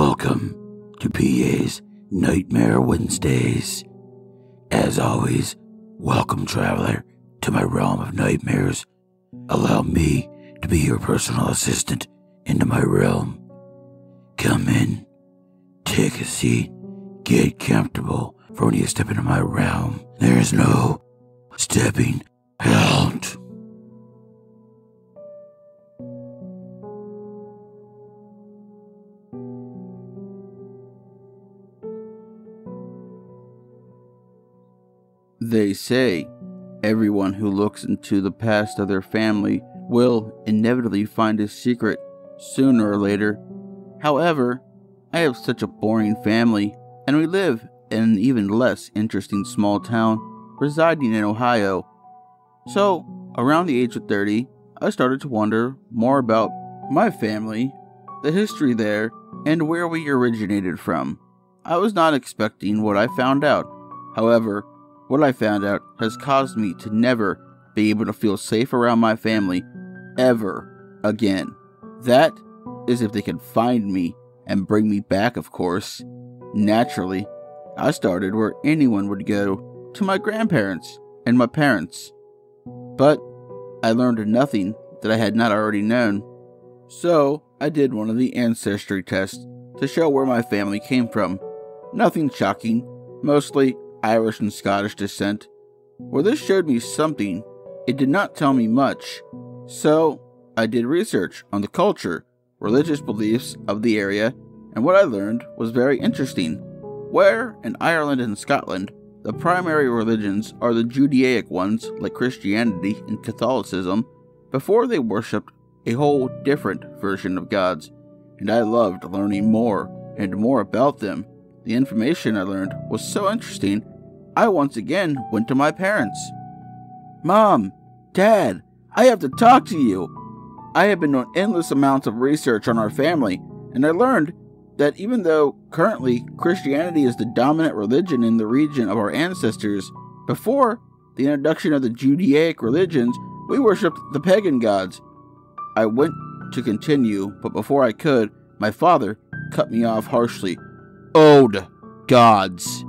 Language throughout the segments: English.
Welcome to PA's Nightmare Wednesdays. As always, welcome, traveler, to my realm of nightmares. Allow me to be your personal assistant into my realm. Come in, take a seat, get comfortable, for when you step into my realm, there's no stepping out. They say everyone who looks into the past of their family will inevitably find a secret sooner or later. However, I have such a boring family, and we live in an even less interesting small town residing in Ohio. So, around the age of 30, I started to wonder more about my family, the history there, and where we originated from. I was not expecting what I found out. However, what I found out has caused me to never be able to feel safe around my family ever again. That is if they can find me and bring me back, of course. Naturally, I started where anyone would go to my grandparents and my parents. But I learned nothing that I had not already known. So I did one of the ancestry tests to show where my family came from. Nothing shocking, mostly Irish and Scottish descent. Where this showed me something, it did not tell me much. So, I did research on the culture, religious beliefs of the area, and what I learned was very interesting. Where, in Ireland and Scotland, the primary religions are the Judaic ones, like Christianity and Catholicism, before they worshipped a whole different version of gods, and I loved learning more and more about them. The information I learned was so interesting I once again went to my parents. Mom, Dad, I have to talk to you. I have been doing endless amounts of research on our family, and I learned that even though currently Christianity is the dominant religion in the region of our ancestors, before the introduction of the Judaic religions, we worshipped the pagan gods. I went to continue, but before I could, my father cut me off harshly. Old gods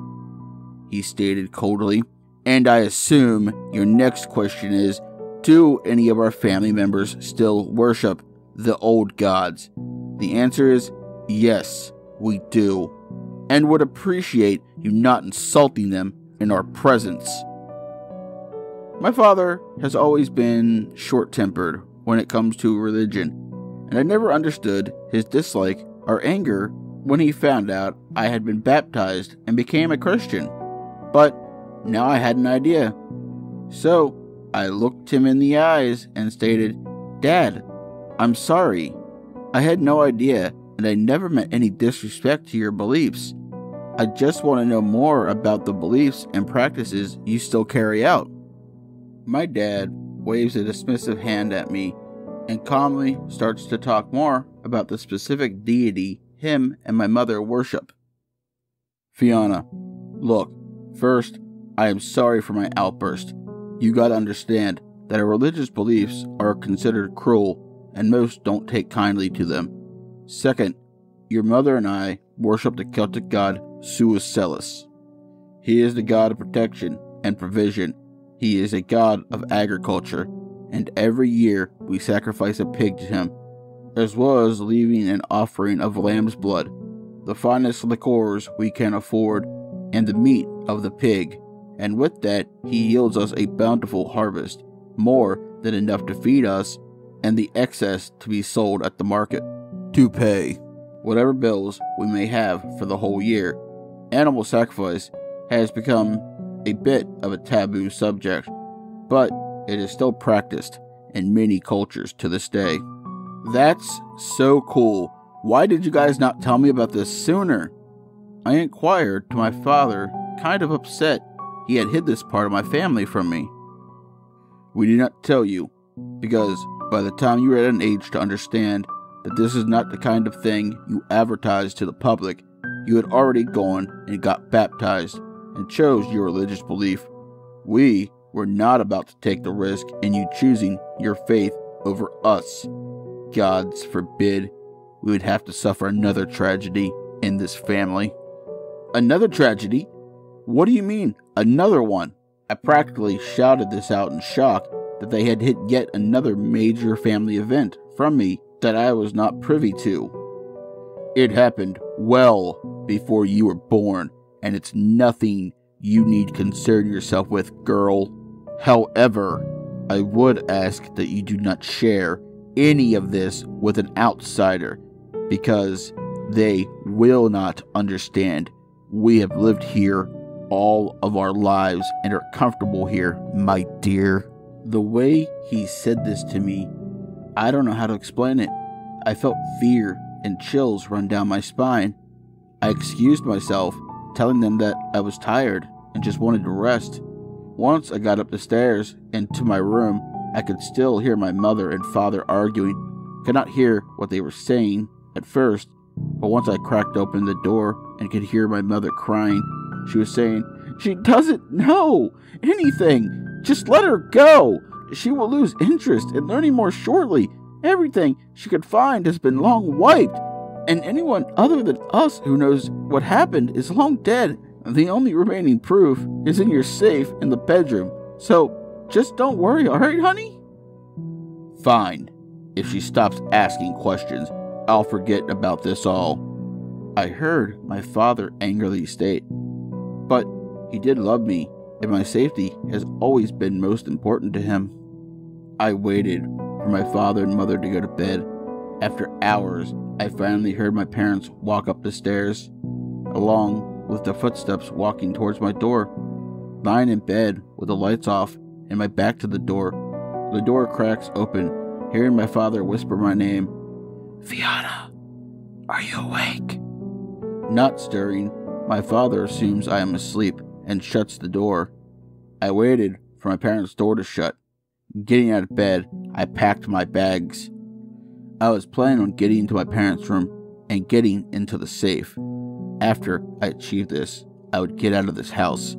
he stated coldly. And I assume your next question is Do any of our family members still worship the old gods? The answer is yes, we do, and would appreciate you not insulting them in our presence. My father has always been short tempered when it comes to religion, and I never understood his dislike or anger when he found out I had been baptized and became a Christian. But now I had an idea. So I looked him in the eyes and stated, Dad, I'm sorry. I had no idea, and I never meant any disrespect to your beliefs. I just want to know more about the beliefs and practices you still carry out. My dad waves a dismissive hand at me and calmly starts to talk more about the specific deity him and my mother worship. Fiona, look, First, I am sorry for my outburst. You gotta understand that our religious beliefs are considered cruel, and most don't take kindly to them. Second, your mother and I worship the Celtic god Sucellus. He is the god of protection and provision. He is a god of agriculture, and every year we sacrifice a pig to him, as well as leaving an offering of lamb's blood, the finest liquors we can afford and the meat of the pig, and with that he yields us a bountiful harvest, more than enough to feed us, and the excess to be sold at the market, to pay whatever bills we may have for the whole year. Animal sacrifice has become a bit of a taboo subject, but it is still practiced in many cultures to this day. That's so cool. Why did you guys not tell me about this sooner? I inquired to my father, kind of upset he had hid this part of my family from me. We did not tell you, because by the time you were at an age to understand that this is not the kind of thing you advertise to the public, you had already gone and got baptized and chose your religious belief. We were not about to take the risk in you choosing your faith over us. Gods forbid. we would have to suffer another tragedy in this family. Another tragedy? What do you mean, another one? I practically shouted this out in shock that they had hit yet another major family event from me that I was not privy to. It happened well before you were born, and it's nothing you need concern yourself with, girl. However, I would ask that you do not share any of this with an outsider because they will not understand. We have lived here all of our lives and are comfortable here, my dear. The way he said this to me, I don't know how to explain it. I felt fear and chills run down my spine. I excused myself, telling them that I was tired and just wanted to rest. Once I got up the stairs and to my room, I could still hear my mother and father arguing. Could not hear what they were saying at first, but once I cracked open the door and could hear my mother crying, she was saying, She doesn't know anything. Just let her go. She will lose interest in learning more shortly. Everything she could find has been long wiped, and anyone other than us who knows what happened is long dead. The only remaining proof is in your safe in the bedroom. So just don't worry, alright, honey? Fine. If she stops asking questions, I'll forget about this all. I heard my father angrily state, but he did love me, and my safety has always been most important to him. I waited for my father and mother to go to bed. After hours, I finally heard my parents walk up the stairs, along with the footsteps walking towards my door. Lying in bed with the lights off and my back to the door, the door cracks open, hearing my father whisper my name. Fiona, are you awake? Not stirring, my father assumes I am asleep and shuts the door. I waited for my parents' door to shut. Getting out of bed, I packed my bags. I was planning on getting into my parents' room and getting into the safe. After I achieved this, I would get out of this house.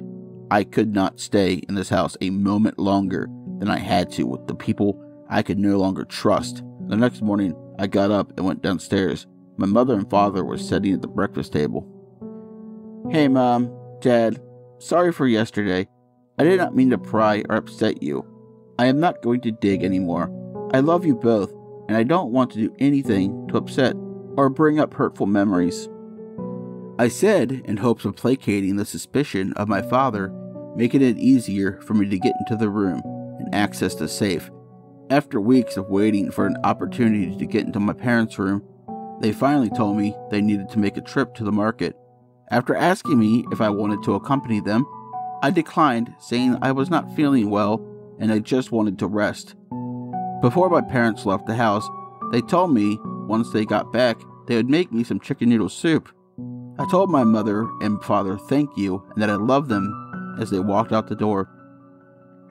I could not stay in this house a moment longer than I had to with the people I could no longer trust. The next morning, I got up and went downstairs. My mother and father were sitting at the breakfast table. Hey, Mom, Dad, sorry for yesterday. I did not mean to pry or upset you. I am not going to dig anymore. I love you both, and I don't want to do anything to upset or bring up hurtful memories. I said, in hopes of placating the suspicion of my father, making it easier for me to get into the room and access the safe. After weeks of waiting for an opportunity to get into my parents' room, they finally told me they needed to make a trip to the market. After asking me if I wanted to accompany them, I declined, saying I was not feeling well and I just wanted to rest. Before my parents left the house, they told me once they got back, they would make me some chicken noodle soup. I told my mother and father thank you and that I loved them as they walked out the door.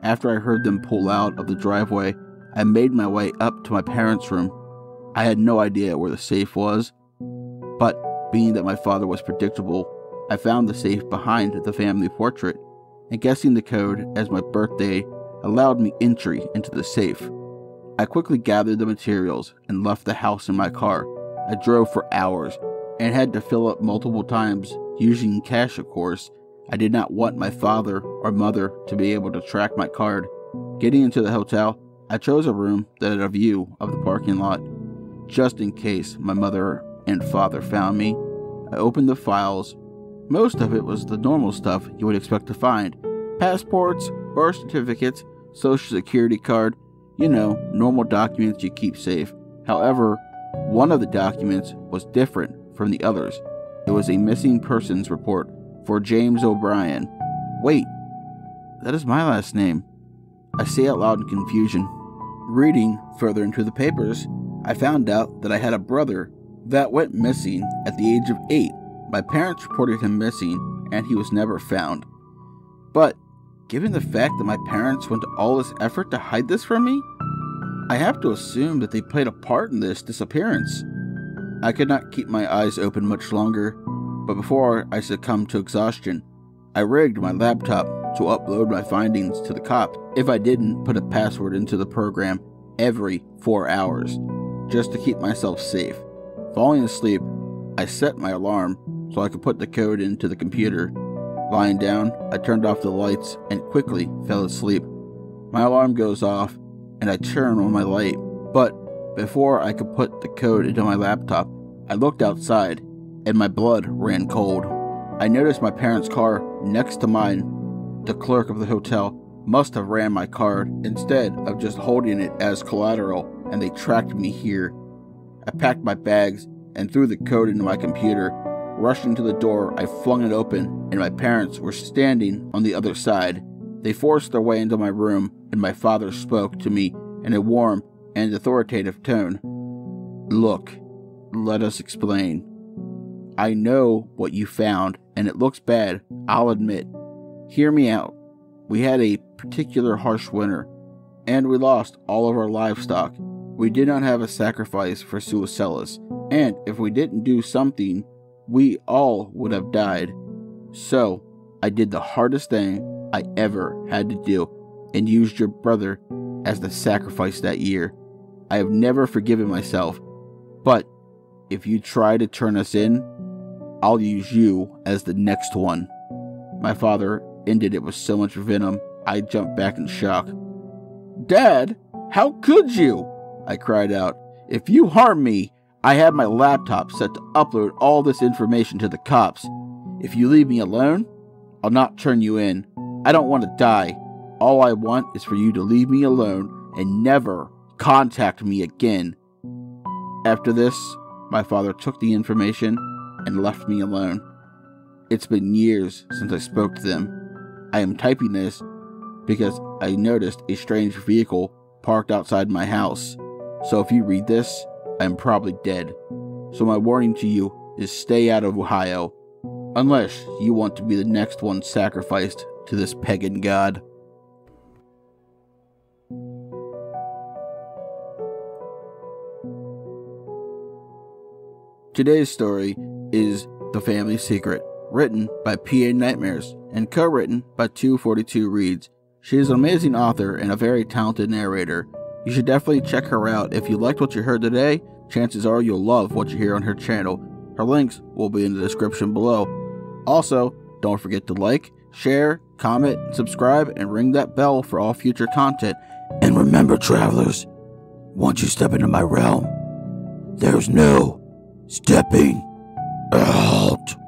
After I heard them pull out of the driveway, I made my way up to my parents' room. I had no idea where the safe was, but being that my father was predictable, I found the safe behind the family portrait, and guessing the code as my birthday allowed me entry into the safe. I quickly gathered the materials and left the house in my car. I drove for hours and had to fill up multiple times using cash, of course. I did not want my father or mother to be able to track my card. Getting into the hotel, I chose a room that had a view of the parking lot. Just in case my mother and father found me, I opened the files. Most of it was the normal stuff you would expect to find passports, birth certificates, social security card, you know, normal documents you keep safe. However, one of the documents was different from the others. It was a missing persons report for James O'Brien. Wait, that is my last name. I say out loud in confusion. Reading further into the papers, I found out that I had a brother that went missing at the age of eight. My parents reported him missing and he was never found. But given the fact that my parents went to all this effort to hide this from me, I have to assume that they played a part in this disappearance. I could not keep my eyes open much longer, but before I succumbed to exhaustion, I rigged my laptop to upload my findings to the cop if I didn't put a password into the program every four hours, just to keep myself safe. Falling asleep, I set my alarm so I could put the code into the computer. Lying down, I turned off the lights and quickly fell asleep. My alarm goes off and I turn on my light, but before I could put the code into my laptop, I looked outside and my blood ran cold. I noticed my parents' car next to mine. The clerk of the hotel must have ran my card instead of just holding it as collateral, and they tracked me here. I packed my bags and threw the code into my computer. Rushing to the door, I flung it open, and my parents were standing on the other side. They forced their way into my room, and my father spoke to me in a warm and authoritative tone. Look, let us explain. I know what you found, and it looks bad, I'll admit. Hear me out. We had a particular harsh winter, and we lost all of our livestock. We did not have a sacrifice for Sucellus, and if we didn't do something, we all would have died. So, I did the hardest thing I ever had to do and used your brother as the sacrifice that year. I have never forgiven myself, but if you try to turn us in, I'll use you as the next one. My father ended it with so much venom, I jumped back in shock. Dad, how could you? I cried out. If you harm me, I have my laptop set to upload all this information to the cops. If you leave me alone, I'll not turn you in. I don't want to die. All I want is for you to leave me alone and never contact me again. After this, my father took the information and left me alone. It's been years since I spoke to them. I am typing this because I noticed a strange vehicle parked outside my house. So if you read this, I am probably dead. So my warning to you is stay out of Ohio, unless you want to be the next one sacrificed to this pagan god. Today's story is The Family Secret, written by PA Nightmares and co written by To_42 Reads. She is an amazing author and a very talented narrator. You should definitely check her out. If you liked what you heard today, chances are you'll love what you hear on her channel. Her links will be in the description below. Also, don't forget to like, share, comment, subscribe, and ring that bell for all future content. And remember, travelers, once you step into my realm, there's no stepping out.